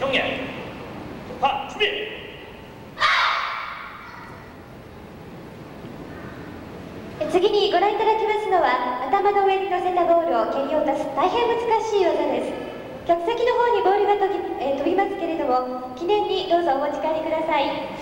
경 례. 파 준 비. 次にご覧いただきますのは頭の上に乗せたボールを蹴り落とす大変難しい技です客席の方にボールが飛び,、えー飛びますけれども記念にどうぞお持ち帰りください